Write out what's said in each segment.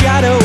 shadow.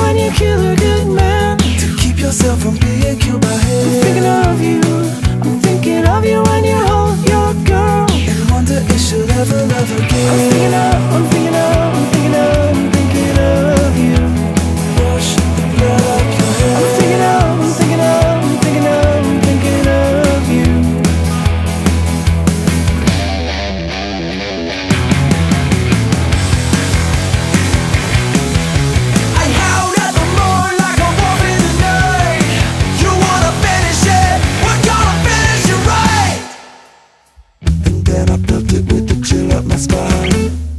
when you kill a good man. To keep yourself from being killed by him. I'm thinking of you. I'm thinking of you when you hold your girl. Wonder if she'll ever love again I'm thinking of, I'm thinking of, terapeuty, by to chill out my spine.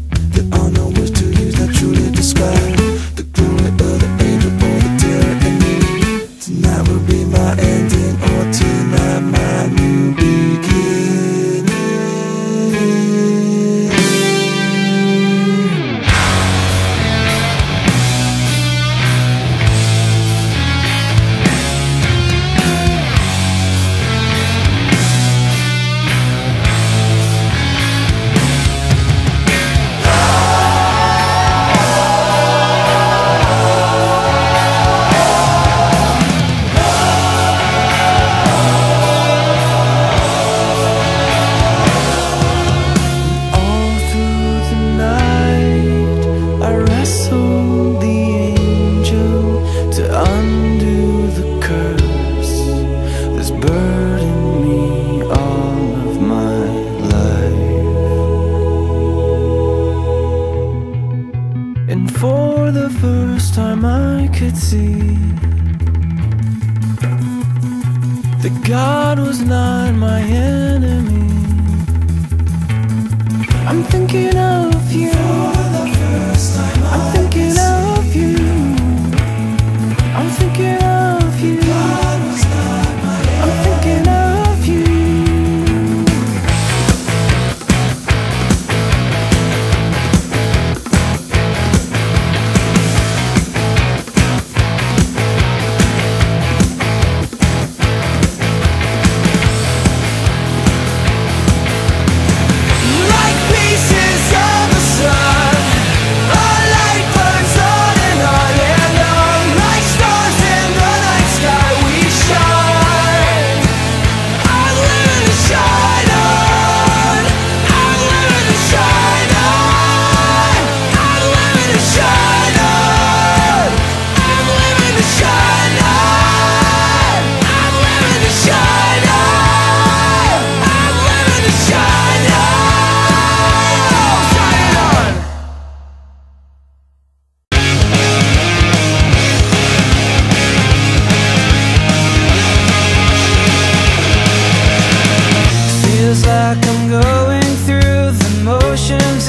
could see that God was not my enemy. I'm thinking of you.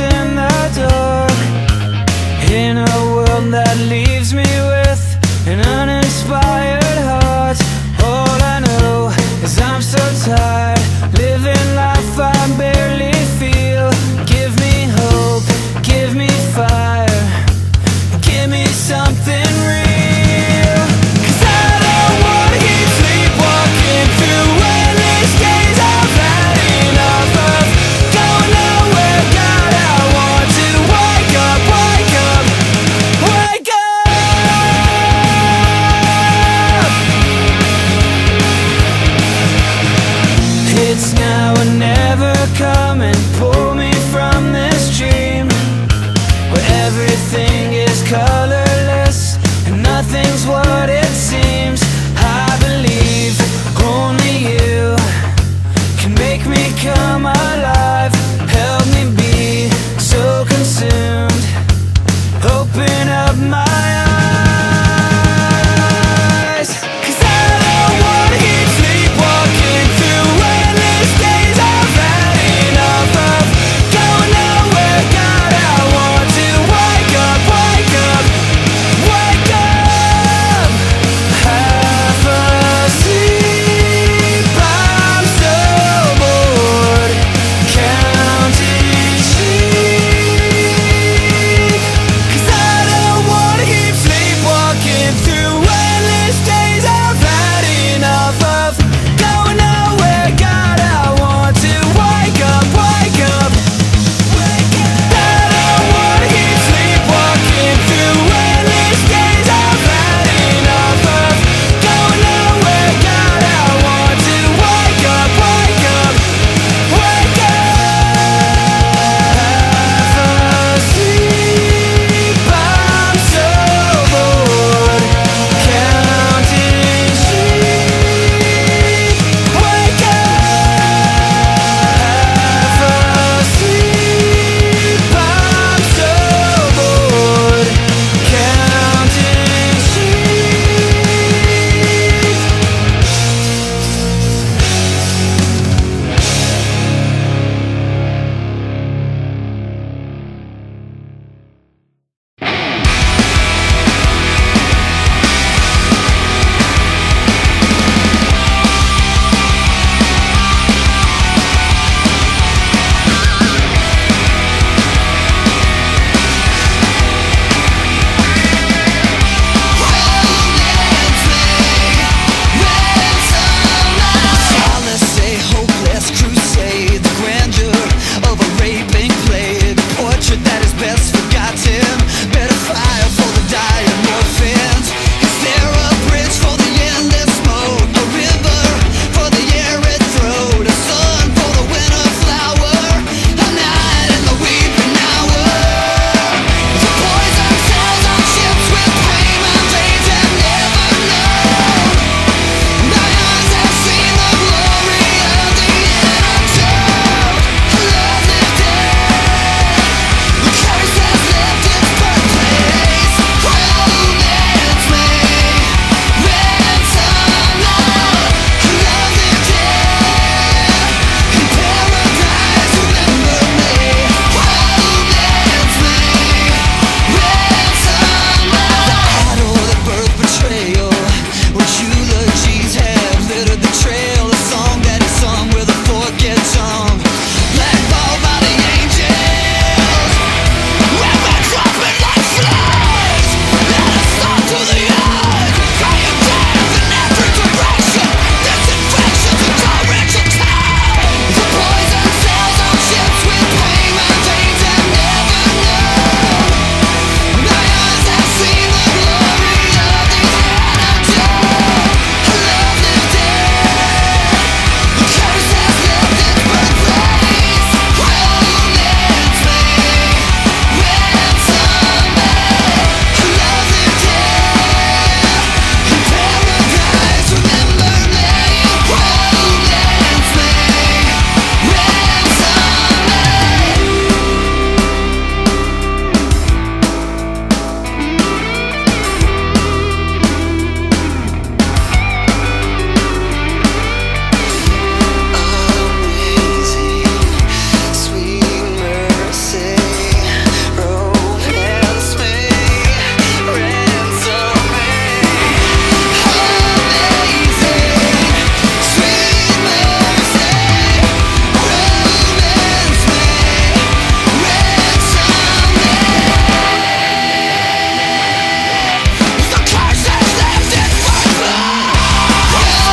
in the dark, In a world that leaves me with an uninspired heart. All I know is I'm so tired. Living life I barely feel. Give me hope, give me fire. Give me something come and pull me from this dream Where everything is